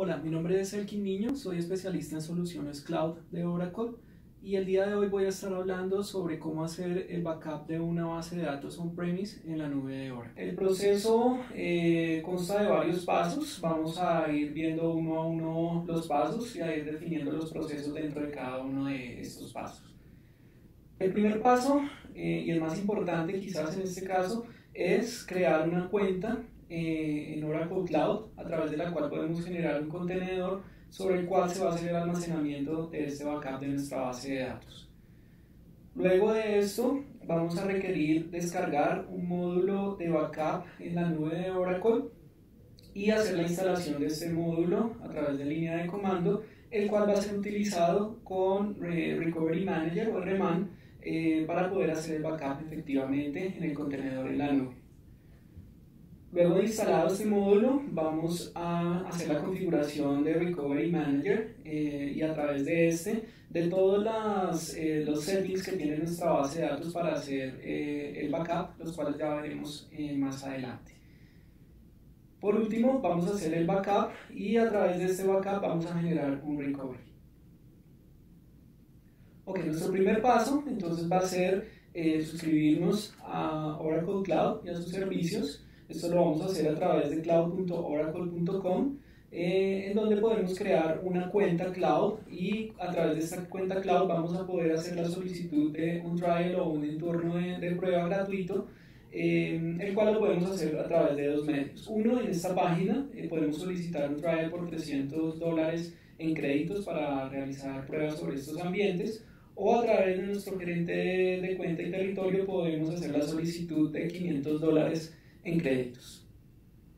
Hola, mi nombre es Elkin Niño, soy especialista en soluciones cloud de Oracle y el día de hoy voy a estar hablando sobre cómo hacer el backup de una base de datos on-premise en la nube de Oracle. El proceso eh, consta de varios pasos, vamos a ir viendo uno a uno los pasos y a ir definiendo los procesos dentro de cada uno de estos pasos. El primer paso, eh, y el más importante quizás en este caso, es crear una cuenta eh, en Oracle Cloud, a través de la cual podemos generar un contenedor sobre el cual se va a hacer el almacenamiento de este backup de nuestra base de datos. Luego de esto, vamos a requerir descargar un módulo de backup en la nube de Oracle y hacer la instalación de este módulo a través de línea de comando, el cual va a ser utilizado con eh, Recovery Manager o RMAN eh, para poder hacer el backup efectivamente en el contenedor en la nube. Luego de instalado este módulo, vamos a hacer la configuración de Recovery Manager eh, y a través de este, de todos eh, los settings que tiene nuestra base de datos para hacer eh, el backup, los cuales ya veremos más adelante. Por último, vamos a hacer el backup y a través de este backup vamos a generar un recovery. Ok, nuestro primer paso entonces va a ser suscribirnos a Oracle Cloud y a sus servicios esto lo vamos a hacer a través de cloud.oracle.com, eh, en donde podemos crear una cuenta cloud y a través de esta cuenta cloud vamos a poder hacer la solicitud de un trial o un entorno de, prueba gratuito, eh, el cual lo podemos hacer a través de dos medios. Uno, en esta página eh, podemos solicitar un trial por 300 dólares en créditos para realizar pruebas sobre estos ambientes o a través de nuestro gerente de, de cuenta y territorio podemos hacer la solicitud de 500 dólares en créditos.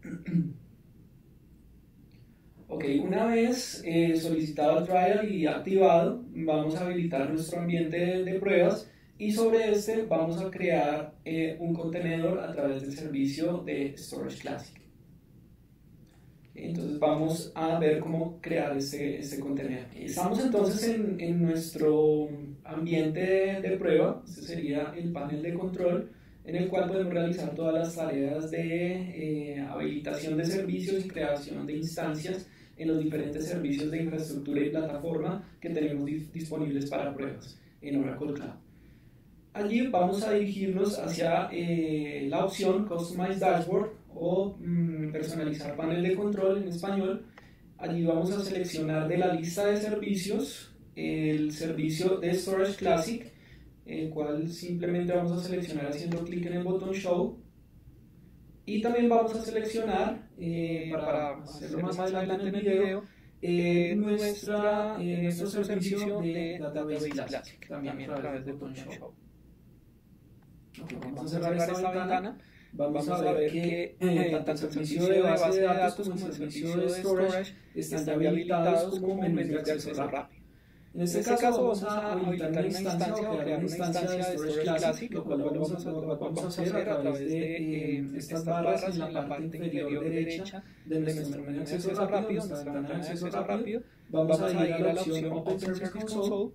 Ok, una vez eh, solicitado el trial y activado, vamos a habilitar nuestro ambiente de, pruebas y sobre este vamos a crear eh, un contenedor a través del servicio de Storage Classic. Entonces vamos a ver cómo crear este, este contenedor. Estamos entonces en, en nuestro ambiente de, de prueba, este sería el panel de control en el cual podemos realizar todas las tareas de eh, habilitación de servicios y creación de instancias en los diferentes servicios de infraestructura y plataforma que tenemos disponibles para pruebas en Oracle Cloud. Allí vamos a dirigirnos hacia eh, la opción Customize Dashboard o mm, personalizar panel de control en español. Allí vamos a seleccionar de la lista de servicios el servicio de Storage Classic el cual simplemente vamos a seleccionar haciendo clic en el botón Show. Y también vamos a seleccionar, eh, para, hacerlo más adelante en el video, eh, nuestra, eh, nuestro servicio de Database Classic, también a través del botón Show. vamos a cerrar esta ventana. Vamos a ver que tanto el servicio de base de datos como el servicio de storage están habilitados como menús de acceso rápido. En este, caso, vamos a habilitar una instancia o crear una instancia de Storage Classic, lo cual vamos a, vamos a hacer a través de eh, eh, estas barras en la parte inferior derecha de nuestro menú de acceso rápido, nuestra ventana de acceso rápido. Vamos a ir a la opción Open Service Console.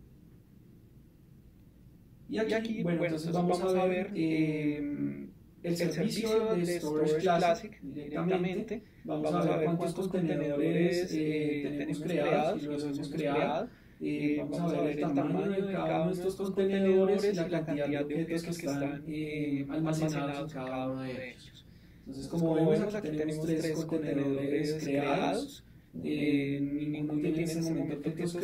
Y aquí, bueno, entonces vamos a ver eh, el servicio de Storage Classic directamente. Vamos a ver cuántos contenedores tenemos creados y los hemos creado eh, vamos a ver el tamaño de cada uno de estos contenedores y la cantidad de objetos que están eh, almacenados en cada uno de ellos. Entonces, como vemos, aquí tenemos tres contenedores creados. Eh, ninguno tiene en ese momento objetos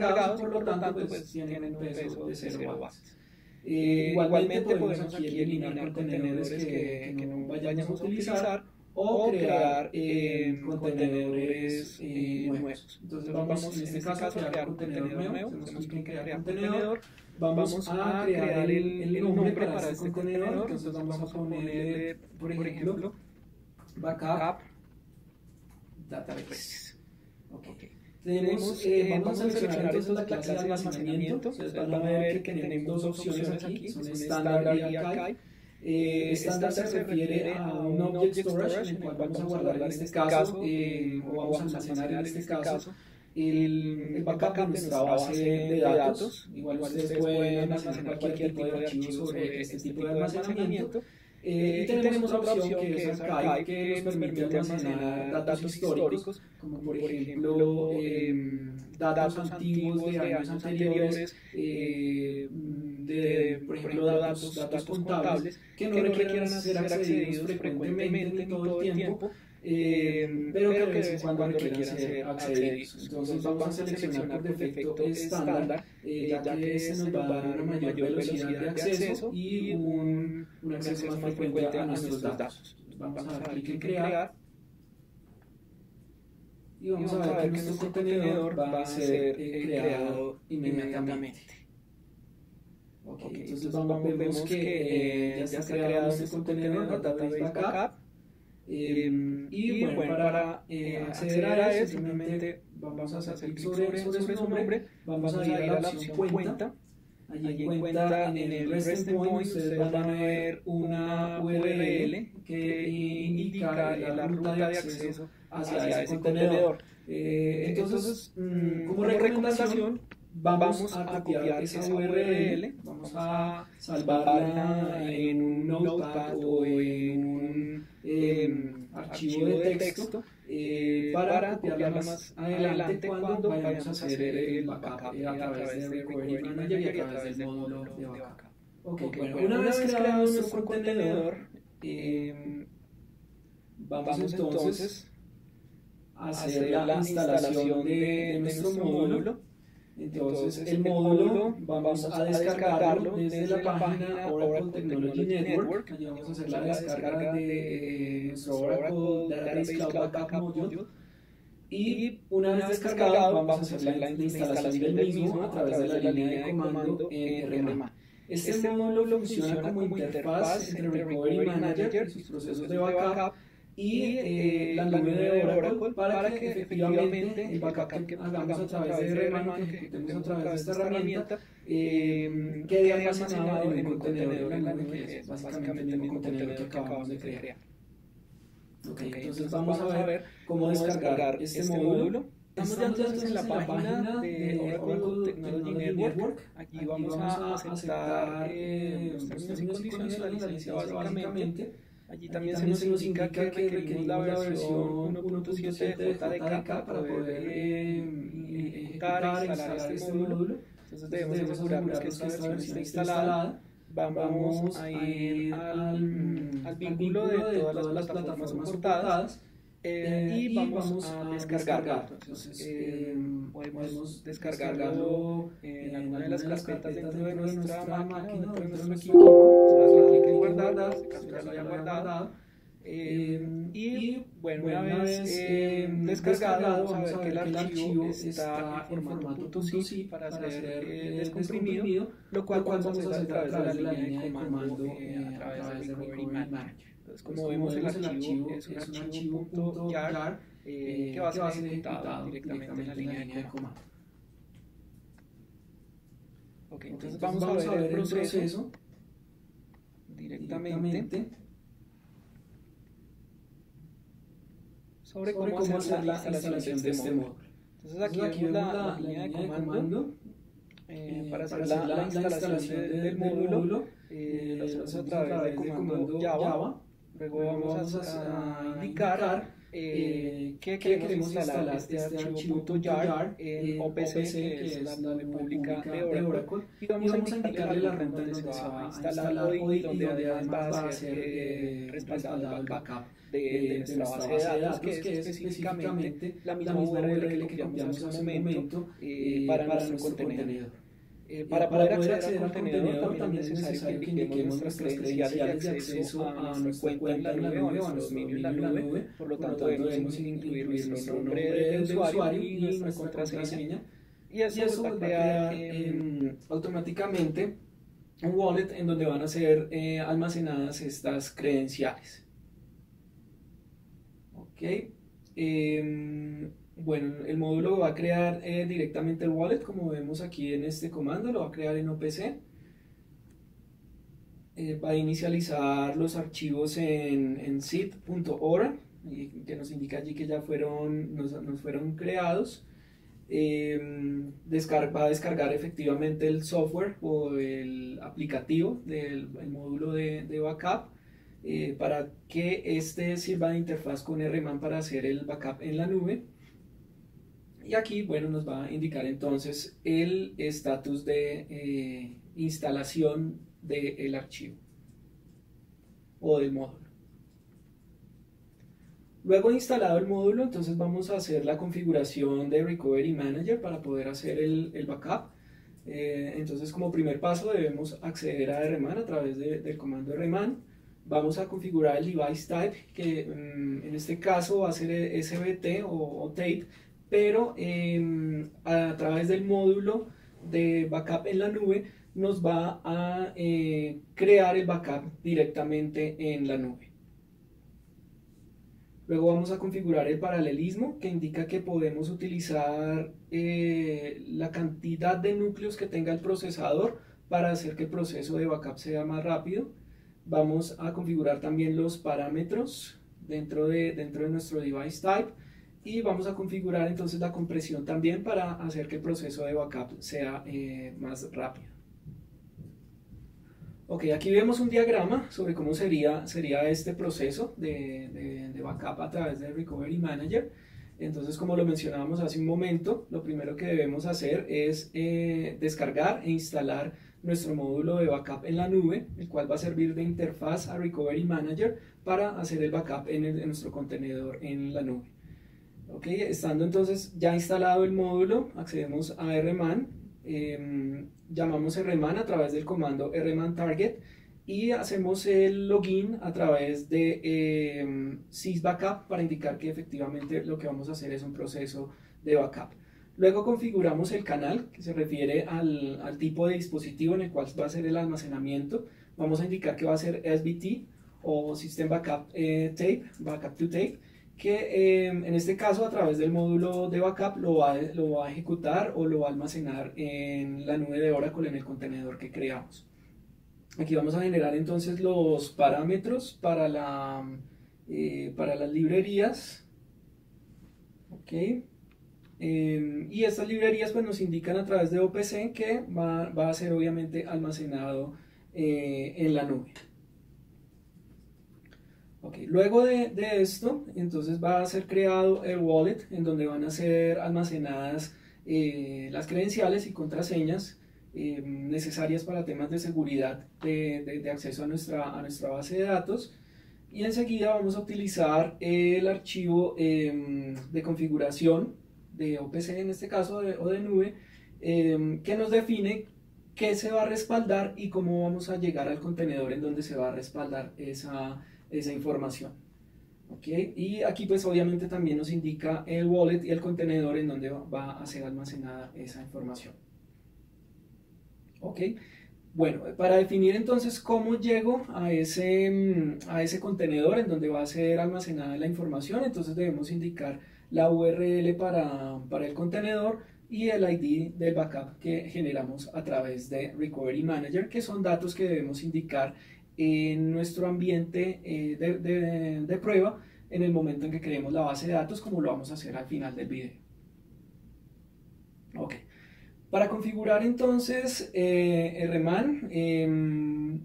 cargados, por lo tanto, pues, pues tienen un peso de 0 watts. Eh, igualmente podemos aquí eliminar contenedores que, que no vayamos a utilizar o crear eh, contenedores eh, nuevos. Entonces vamos en este caso a crear un contenedor nuevo, tenemos que crear un contenedor, vamos a crear el, el nombre para este, este contenedor, entonces vamos a ponerle, por ejemplo, backup database. Okay. Tenemos, eh, vamos a seleccionar entonces la clase de almacenamiento, entonces van a ver que tenemos dos opciones aquí, son estándar y archive. Eh, estándar se refiere a un object storage en el cual vamos a guardar en este caso, eh, o vamos a almacenar en este caso, el, el backup de nuestra base de datos. Igual ustedes pueden almacenar cualquier tipo de archivo sobre este tipo de almacenamiento. Eh, y tenemos otra opción que es Archive, que nos permite almacenar datos históricos, como por ejemplo em, datos antiguos de años anteriores, eh, de, por ejemplo, datos, datos contables, que no requieran ser accedidos frecuentemente todo el tiempo, eh, pero que de vez en cuando requieran ser accedidos. Entonces vamos a seleccionar por defecto estándar, eh, ya que se nos va a dar una mayor velocidad de acceso y un, un acceso más frecuente a nuestros datos. Vamos a dar clic en crear y vamos, a ver que nuestro contenedor va a ser creado inmediatamente. Okay, entonces vamos, vemos que ya, se ha creado nuestro contenedor, database backup. Eh, y, bueno, para, eh, acceder a eso, simplemente vamos a hacer clic sobre, sobre, su nombre, vamos a ir a la opción cuenta. Allí en cuenta, en el resting point, ustedes van a ver una URL que indica la ruta de acceso hacia ese contenedor. Eh, entonces, mm, como recomendación, vamos a copiar esa URL, vamos a salvarla en un notepad o en un em, archivo de texto eh, para copiarla más adelante cuando vayamos a hacer el backup a través de Recovery Manager y a través del módulo de backup. Okay, bueno, una, vez creado nuestro contenedor, eh, vamos entonces a hacer la instalación de, de nuestro módulo entonces, el módulo vamos a descargarlo desde la página Oracle Technology Network. Allí vamos a hacer la descarga de nuestro Oracle Database Cloud Backup Module. Y una vez descargado, vamos a hacer la instalación del mismo a través de la línea de comando RMA. Este, este módulo funciona como interfaz entre Recovery Manager y sus procesos de backup y eh, la nube de Oracle para que efectivamente el backup que hagamos a través de RMAN, que ejecutemos a través de esta herramienta, eh, quede almacenado en un contenedor en la nube, que es básicamente el mismo contenedor que acabamos de crear. Okay, entonces vamos a ver cómo descargar este, este módulo. Estamos ya entonces en la página de Oracle Technology Network. Aquí vamos a aceptar eh, los términos y condiciones de la licencia básicamente. Allí también, también se, nos indica que, que requerimos la versión 1.7 de JDK para poder ejecutar e instalar este, este módulo. Entonces debemos asegurarnos que esta versión está instalada. Vamos a ir al, al vínculo de todas las plataformas soportadas eh, eh, y, vamos, a descargarlo. Entonces, eh, podemos descargarlo en alguna de las carpetas dentro de nuestra máquina, dentro de nuestro equipo. Clic en guardar, en caso ya lo haya guardado. y bueno, una vez descargado, vamos a ver que el archivo está en formato .zip para ser descomprimido, lo cual vamos a hacer a través de la línea de comando a través de Recovery Manager. Entonces, como, vemos, el archivo, es un archivo .jar eh, que va a ser ejecutado directamente en la línea de comando. Ok, entonces, vamos, a ver el proceso, directamente, sobre, cómo, hacer la instalación de este módulo. Entonces aquí, vemos la, línea de comando, eh, para, hacer la, instalación del módulo, eh, lo hacemos a través del comando Java Luego vamos, a, indicar eh, que queremos instalar este, este archivo .jar en OPC, que es la nube pública de Oracle, y vamos a indicarle la ruta donde se va a instalar hoy, donde además va a ser eh, respaldado el backup de, de, nuestra base de datos, que es específicamente la misma URL que copiamos en un momento eh, para nuestro contenedor. Eh, para, poder, acceder, al contenedor, también es necesario que indiquemos nuestras credenciales de acceso a nuestra cuenta en la nube o a nuestro dominio en la nube. Por lo tanto, debemos incluir nuestro nombre de usuario y nuestra contraseña. Y eso, va a crear eh, automáticamente un wallet en donde van a ser eh, almacenadas estas credenciales. Ok. Eh, bueno, el módulo va a crear eh, directamente el wallet, como vemos aquí en este comando, lo va a crear en OPC. Eh, va a inicializar los archivos en, en zip.ora, que nos indica allí que ya fueron, nos, fueron creados. Eh, va a descargar efectivamente el software o el aplicativo del módulo de, de backup eh, para que este sirva de interfaz con RMAN para hacer el backup en la nube. Y aquí, bueno, nos va a indicar entonces el estatus de eh, instalación del archivo o del módulo. Luego instalado el módulo, entonces vamos a hacer la configuración de Recovery Manager para poder hacer el, el backup. Eh, entonces como primer paso debemos acceder a RMAN a través del comando RMAN. Vamos a configurar el device type, que mm, en este caso va a ser SBT o, tape, pero em, a través del módulo de backup en la nube nos va a eh, crear el backup directamente en la nube. Luego vamos a configurar el paralelismo, que indica que podemos utilizar eh, la cantidad de núcleos que tenga el procesador para hacer que el proceso de backup sea más rápido. Vamos a configurar también los parámetros dentro de, dentro de nuestro device type y vamos a configurar entonces la compresión también para hacer que el proceso de backup sea eh, más rápido. Ok, aquí vemos un diagrama sobre cómo sería, sería este proceso de, de, backup a través de Recovery Manager. Entonces, como lo mencionábamos hace un momento, lo primero que debemos hacer es eh, descargar e instalar nuestro módulo de backup en la nube, el cual va a servir de interfaz a Recovery Manager para hacer el backup en, en nuestro contenedor en la nube. Ok, estando entonces ya instalado el módulo, accedemos a RMAN Em, llamamos rman a través del comando rman target y hacemos el login a través de eh, sysbackup para indicar que efectivamente lo que vamos a hacer es un proceso de backup. Luego configuramos el canal, que se refiere al, al, tipo de dispositivo en el cual va a ser el almacenamiento. Vamos a indicar que va a ser SBT o System Backup eh, Tape, Backup to Tape que em, en este caso a través del módulo de backup lo va, lo va, a ejecutar o lo va a almacenar en la nube de Oracle en el contenedor que creamos. Aquí vamos a generar entonces los parámetros para, la, eh, para las librerías. Okay. Em, y estas librerías pues, nos indican a través de OPC que va, va a ser obviamente almacenado eh, en la nube. Luego de, esto, entonces va a ser creado el wallet en donde van a ser almacenadas eh, las credenciales y contraseñas eh, necesarias para temas de seguridad de, acceso a nuestra, a nuestra base de datos. Y enseguida vamos a utilizar el archivo em, de configuración de OPC en este caso o de nube em, que nos define qué se va a respaldar y cómo vamos a llegar al contenedor en donde se va a respaldar esa esa información. ¿Okay? Y aquí pues obviamente también nos indica el wallet y el contenedor en donde va a ser almacenada esa información. ¿Ok? Bueno, para definir entonces cómo llego a ese, a ese contenedor en donde va a ser almacenada la información, entonces debemos indicar la URL para, para el contenedor y el ID del backup que generamos a través de Recovery Manager, que son datos que debemos indicar en nuestro ambiente eh, de, prueba en el momento en que creemos la base de datos como lo vamos a hacer al final del video. Ok. Para configurar entonces eh, RMAN, em,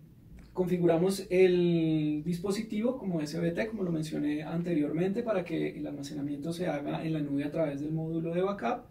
configuramos el dispositivo como SBT, como lo mencioné anteriormente, para que el almacenamiento se haga en la nube a través del módulo de backup.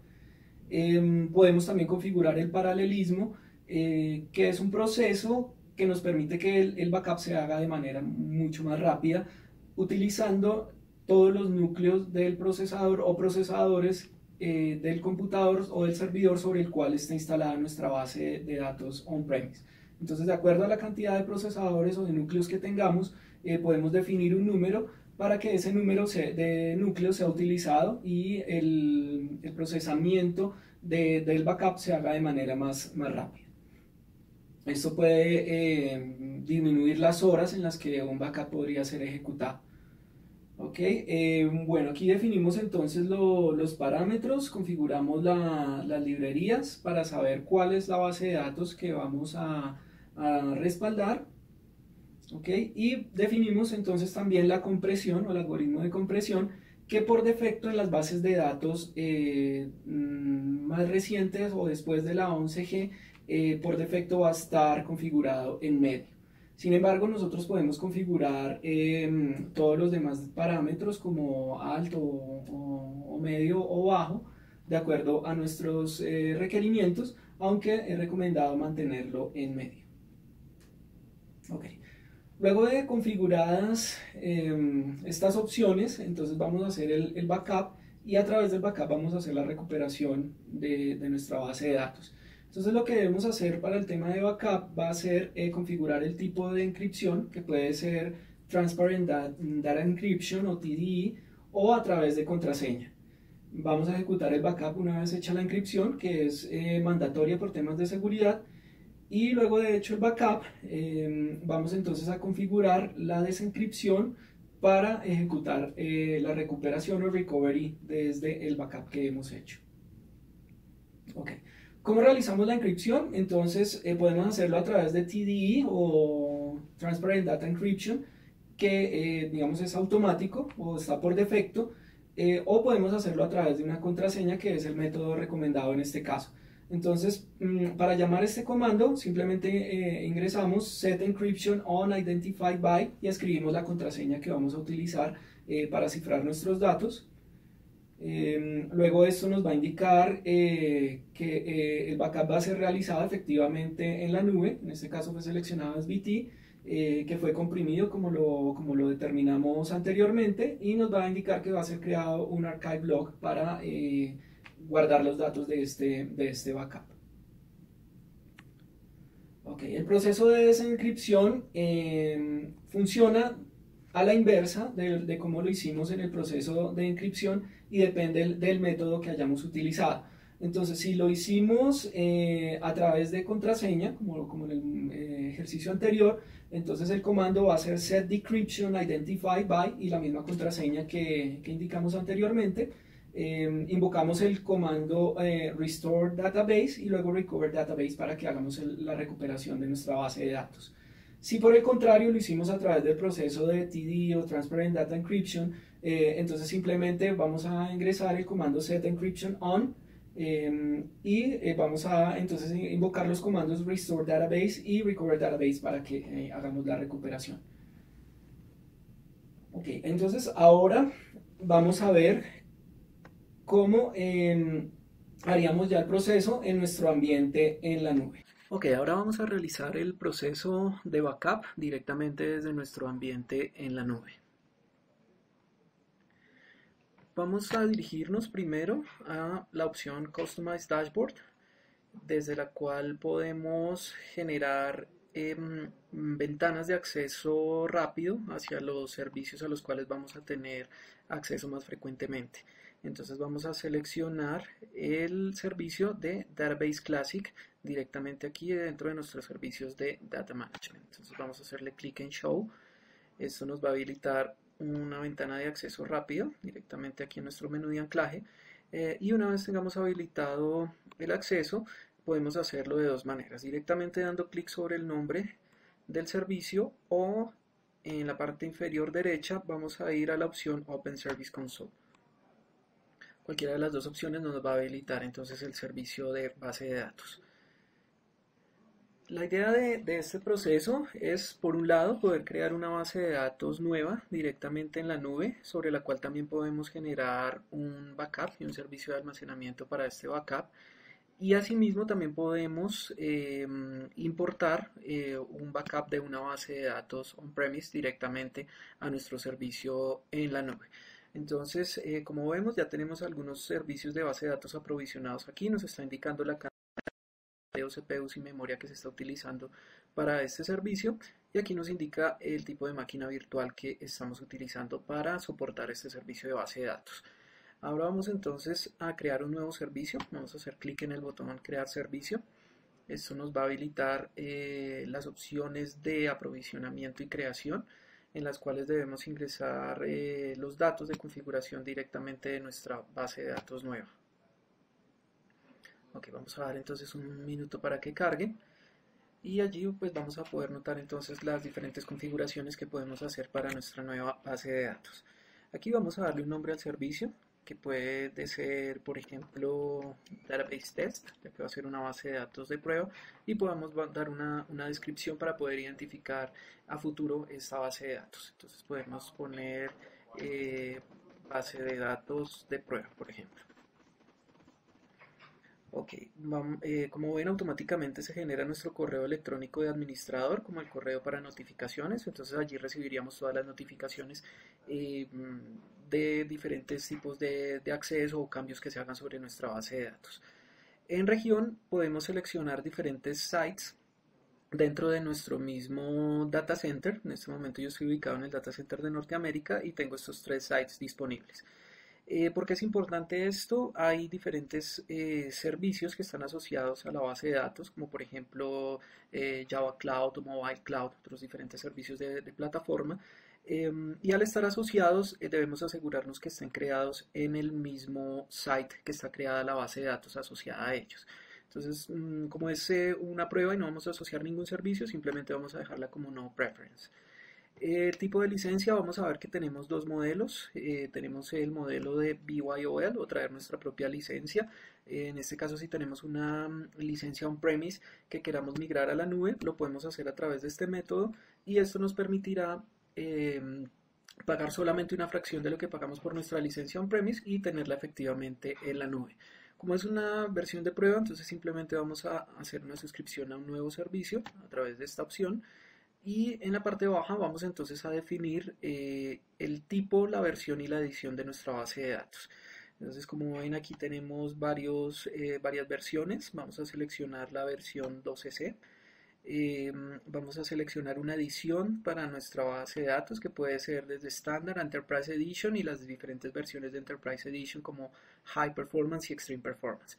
Em, podemos también configurar el paralelismo, eh, que es un proceso que nos permite que el, backup se haga de manera mucho más rápida utilizando todos los núcleos del procesador o procesadores eh, del computador o del servidor sobre el cual está instalada nuestra base de datos on-premise. Entonces, de acuerdo a la cantidad de procesadores o de núcleos que tengamos, eh, podemos definir un número para que ese número de núcleos sea utilizado y el, procesamiento del backup se haga de manera más, más rápida. Esto puede eh, disminuir las horas en las que un backup podría ser ejecutado. Ok, eh, bueno, aquí definimos entonces los parámetros, configuramos las librerías para saber cuál es la base de datos que vamos a, respaldar. Ok, y definimos entonces también la compresión o el algoritmo de compresión que por defecto en las bases de datos eh, mm, más recientes o después de la 11G eh, por defecto va a estar configurado en medio. Sin embargo, nosotros podemos configurar em, todos los demás parámetros como alto o, medio o bajo de acuerdo a nuestros eh, requerimientos, aunque es recomendado mantenerlo en medio. Okay. Luego de configuradas em, estas opciones, entonces vamos a hacer el, backup y a través del backup vamos a hacer la recuperación de, nuestra base de datos. Entonces lo que debemos hacer para el tema de backup va a ser eh, configurar el tipo de encripción que puede ser Transparent Data Encryption o TDE o a través de contraseña. Vamos a ejecutar el backup una vez hecha la encripción que es eh, mandatoria por temas de seguridad y luego de hecho el backup, em, vamos entonces a configurar la desencripción para ejecutar eh, la recuperación o recovery desde el backup que hemos hecho. Ok. ¿Cómo realizamos la encripción? Entonces eh, podemos hacerlo a través de TDE o Transparent Data Encryption, que eh, digamos es automático o está por defecto, o podemos hacerlo a través de una contraseña que es el método recomendado en este caso. Entonces, mm, para llamar este comando, simplemente eh, ingresamos set encryption on identified by y escribimos la contraseña que vamos a utilizar eh, para cifrar nuestros datos. Em, luego esto nos va a indicar eh, que el backup va a ser realizado efectivamente en la nube, en este caso fue seleccionado SBT, que fue comprimido como lo, como lo determinamos anteriormente y nos va a indicar que va a ser creado un archive log para guardar los datos de este, de este backup. Okay, el proceso de desencripción em, funciona a la inversa de, de, cómo lo hicimos en el proceso de encripción y depende del, método que hayamos utilizado. Entonces, si lo hicimos eh, a través de contraseña, como, en el eh, ejercicio anterior, entonces el comando va a ser set decryption identify by y la misma contraseña que, que indicamos anteriormente. Em, invocamos el comando eh, restore database y luego recover database para que hagamos la recuperación de nuestra base de datos. Si por el contrario lo hicimos a través del proceso de TD o Transparent Data Encryption, eh, entonces simplemente vamos a ingresar el comando set encryption on em, y eh, vamos a entonces invocar los comandos restore database y recover database para que hagamos la recuperación. Ok, entonces ahora vamos a ver cómo em, haríamos ya el proceso en nuestro ambiente en la nube. Ok, ahora vamos a realizar el proceso de backup directamente desde nuestro ambiente en la nube. Vamos a dirigirnos primero a la opción Customize Dashboard, desde la cual podemos generar em, ventanas de acceso rápido hacia los servicios a los cuales vamos a tener acceso más frecuentemente. Entonces vamos a seleccionar el servicio de Database Classic directamente aquí dentro de nuestros servicios de Data Management. Entonces vamos a hacerle clic en Show. Esto nos va a habilitar una ventana de acceso rápido directamente aquí en nuestro menú de anclaje. Eh, y una vez tengamos habilitado el acceso, podemos hacerlo de dos maneras. Directamente dando clic sobre el nombre del servicio o en la parte inferior derecha vamos a ir a la opción Open Service Console. Cualquiera de las dos opciones nos va a habilitar entonces el servicio de base de datos. La idea de, este proceso es, por un lado, poder crear una base de datos nueva directamente en la nube, sobre la cual también podemos generar un backup y un servicio de almacenamiento para este backup. Y asimismo también podemos em, importar eh, un backup de una base de datos on-premise directamente a nuestro servicio en la nube. Entonces, eh, como vemos, ya tenemos algunos servicios de base de datos aprovisionados aquí. Nos está indicando la cantidad de CPUs y memoria que se está utilizando para este servicio. Y aquí nos indica el tipo de máquina virtual que estamos utilizando para soportar este servicio de base de datos. Ahora vamos entonces a crear un nuevo servicio. Vamos a hacer clic en el botón crear servicio. Esto nos va a habilitar eh, las opciones de aprovisionamiento y creación en las cuales debemos ingresar eh, los datos de configuración directamente de nuestra base de datos nueva. Ok, vamos a dar entonces un minuto para que cargue y allí pues vamos a poder notar entonces las diferentes configuraciones que podemos hacer para nuestra nueva base de datos. Aquí vamos a darle un nombre al servicio, que puede ser, por ejemplo, database test, ya que va a ser una base de datos de prueba, y podemos dar una, una descripción para poder identificar a futuro esta base de datos. Entonces podemos poner eh, base de datos de prueba, por ejemplo. Ok, eh, como ven automáticamente se genera nuestro correo electrónico de administrador como el correo para notificaciones, entonces allí recibiríamos todas las notificaciones eh, de diferentes tipos de, de, acceso o cambios que se hagan sobre nuestra base de datos. En región podemos seleccionar diferentes sites dentro de nuestro mismo data center. En este momento yo estoy ubicado en el data center de Norteamérica y tengo estos tres sites disponibles. Eh, ¿Por qué es importante esto? Hay diferentes eh, servicios que están asociados a la base de datos, como por ejemplo eh, Java Cloud o Mobile Cloud, otros diferentes servicios de, plataforma. Em, y al estar asociados debemos asegurarnos que estén creados en el mismo site que está creada la base de datos asociada a ellos. Entonces, mm, como es una prueba y no vamos a asociar ningún servicio, simplemente vamos a dejarla como no preference. El tipo de licencia, vamos a ver que tenemos dos modelos. Eh, tenemos el modelo de BYOL o traer nuestra propia licencia. en este caso, si tenemos una mm, licencia on-premise que queramos migrar a la nube, lo podemos hacer a través de este método y esto nos permitirá pagar solamente una fracción de lo que pagamos por nuestra licencia on-premise y tenerla efectivamente en la nube. Como es una versión de prueba, entonces simplemente vamos a hacer una suscripción a un nuevo servicio a través de esta opción y en la parte baja vamos entonces a definir eh, el tipo, la versión y la edición de nuestra base de datos. Entonces como ven aquí tenemos eh, varias versiones. Vamos a seleccionar la versión 12C. Eh, vamos a seleccionar una edición para nuestra base de datos que puede ser desde Standard, Enterprise Edition y las diferentes versiones de Enterprise Edition como High Performance y Extreme Performance.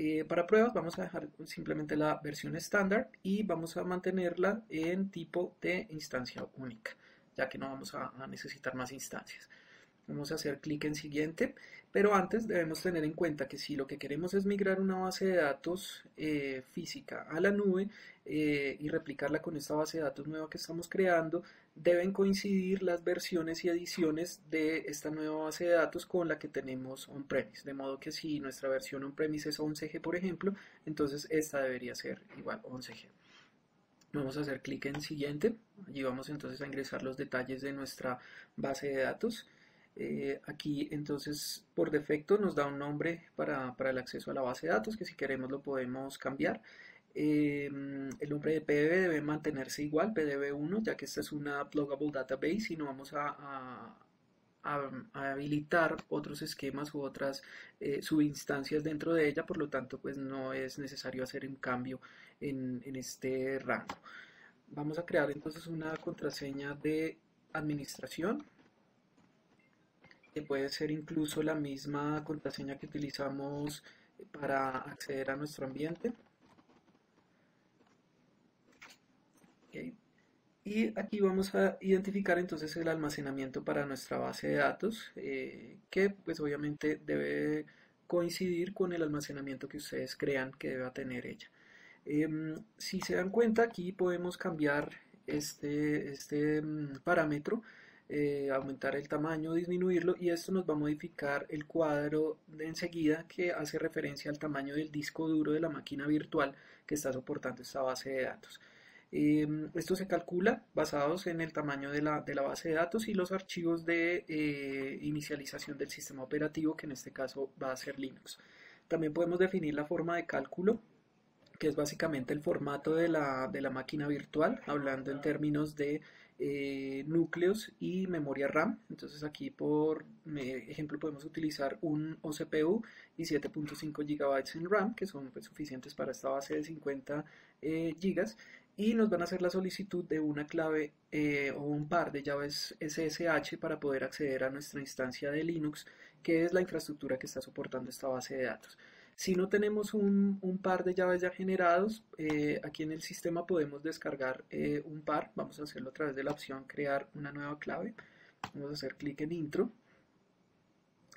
Eh, para pruebas vamos a dejar simplemente la versión estándar y vamos a mantenerla en tipo de instancia única, ya que no vamos a, necesitar más instancias. Vamos a hacer clic en siguiente, pero antes debemos tener en cuenta que si lo que queremos es migrar una base de datos eh, física a la nube eh, y replicarla con esta base de datos nueva que estamos creando, deben coincidir las versiones y ediciones de esta nueva base de datos con la que tenemos on-premise. De modo que si nuestra versión on-premise es 11G, por ejemplo, entonces esta debería ser igual 11G. Vamos a hacer clic en siguiente. Allí vamos entonces a ingresar los detalles de nuestra base de datos. Eh, aquí entonces por defecto nos da un nombre para, para el acceso a la base de datos que si queremos lo podemos cambiar. Em, el nombre de PDB debe mantenerse igual, PDB1, ya que esta es una pluggable database y no vamos a, habilitar otros esquemas u otras eh, subinstancias dentro de ella, por lo tanto pues no es necesario hacer un cambio en, en este rango. Vamos a crear entonces una contraseña de administración que puede ser incluso la misma contraseña que utilizamos para acceder a nuestro ambiente. Y aquí vamos a identificar entonces el almacenamiento para nuestra base de datos, eh, que pues obviamente debe coincidir con el almacenamiento que ustedes crean que deba tener ella. Em, si se dan cuenta, aquí podemos cambiar este, este mm, parámetro, eh, aumentar el tamaño, disminuirlo, y esto nos va a modificar el cuadro de enseguida que hace referencia al tamaño del disco duro de la máquina virtual que está soportando esta base de datos. Em, esto se calcula basados en el tamaño de la, base de datos y los archivos de eh, inicialización del sistema operativo, que en este caso va a ser Linux. También podemos definir la forma de cálculo, que es básicamente el formato de la, máquina virtual, hablando en términos de eh, núcleos y memoria RAM. Entonces aquí por ejemplo podemos utilizar un OCPU y 7.5 GB en RAM, que son pues, suficientes para esta base de 50 eh, GB y nos van a hacer la solicitud de una clave eh, o un par de llaves SSH para poder acceder a nuestra instancia de Linux, que es la infraestructura que está soportando esta base de datos. Si no tenemos un, par de llaves ya generados, eh, aquí en el sistema podemos descargar eh, un par. Vamos a hacerlo a través de la opción crear una nueva clave. Vamos a hacer clic en intro.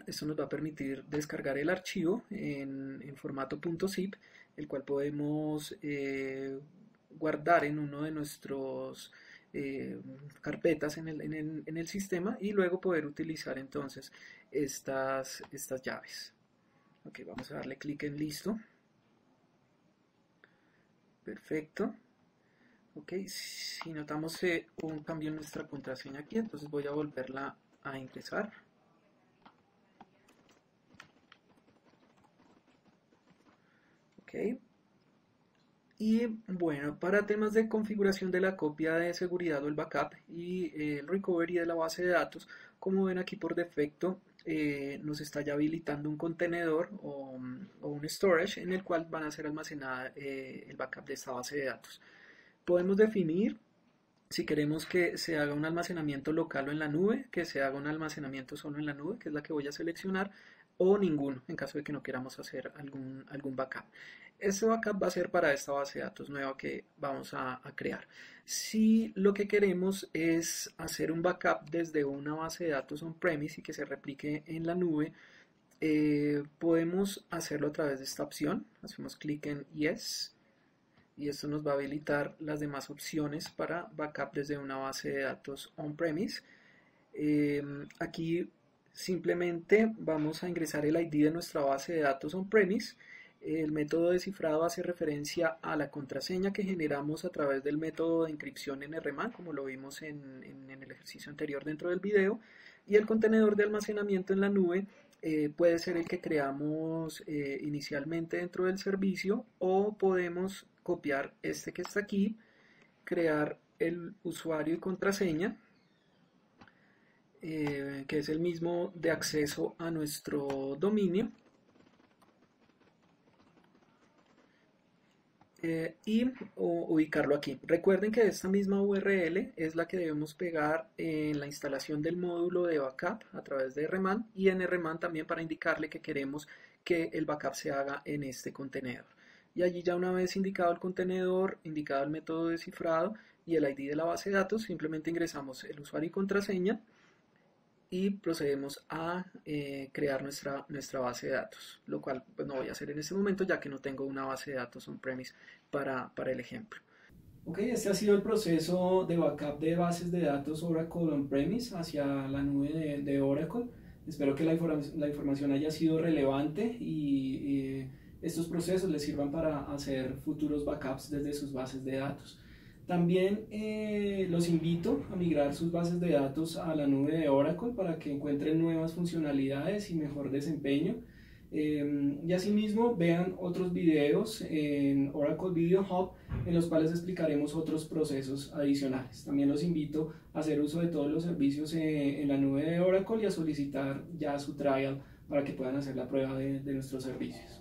Esto nos va a permitir descargar el archivo en, en formato .zip, el cual podemos guardar en uno de nuestros eh, carpetas en el, en, el, sistema y luego poder utilizar entonces estas, estas llaves. Ok, vamos a darle clic en listo. Perfecto. Ok, si notamos eh, un cambio en nuestra contraseña aquí, entonces voy a volverla a ingresar. Ok. Y bueno, para temas de configuración de la copia de seguridad o el backup y eh, el recovery de la base de datos, como ven aquí por defecto, eh, nos está ya habilitando un contenedor o, un storage en el cual van a ser almacenada eh, el backup de esta base de datos. Podemos definir si queremos que se haga un almacenamiento local o en la nube, que se haga un almacenamiento solo en la nube, que es la que voy a seleccionar, o ninguno, en caso de que no queramos hacer algún, algún backup. Este backup va a ser para esta base de datos nueva que vamos a, crear. Si lo que queremos es hacer un backup desde una base de datos on-premise y que se replique en la nube, eh, podemos hacerlo a través de esta opción. Hacemos clic en Yes y esto nos va a habilitar las demás opciones para backup desde una base de datos on-premise. Eh, aquí simplemente vamos a ingresar el ID de nuestra base de datos on-premise el método de cifrado hace referencia a la contraseña que generamos a través del método de inscripción en RMAN, como lo vimos en, el ejercicio anterior dentro del video, y el contenedor de almacenamiento en la nube eh, puede ser el que creamos eh, inicialmente dentro del servicio o podemos copiar este que está aquí, crear el usuario y contraseña, eh, que es el mismo de acceso a nuestro dominio Eh, y ubicarlo aquí. Recuerden que esta misma URL es la que debemos pegar en la instalación del módulo de backup a través de RMAN y en RMAN también para indicarle que queremos que el backup se haga en este contenedor. Y allí ya una vez indicado el contenedor, indicado el método de cifrado y el ID de la base de datos, simplemente ingresamos el usuario y contraseña y procedemos a eh, crear nuestra, nuestra base de datos, lo cual pues, no voy a hacer en este momento ya que no tengo una base de datos on-premise para, para el ejemplo. Ok, este ha sido el proceso de backup de bases de datos Oracle on-premise hacia la nube de, de, Oracle. Espero que la, la, información haya sido relevante y estos procesos les sirvan para hacer futuros backups desde sus bases de datos. También eh, los invito a migrar sus bases de datos a la nube de Oracle para que encuentren nuevas funcionalidades y mejor desempeño. Eh, y asimismo vean otros videos en Oracle Video Hub en los cuales explicaremos otros procesos adicionales. También los invito a hacer uso de todos los servicios eh, en la nube de Oracle y a solicitar ya su trial para que puedan hacer la prueba de nuestros servicios.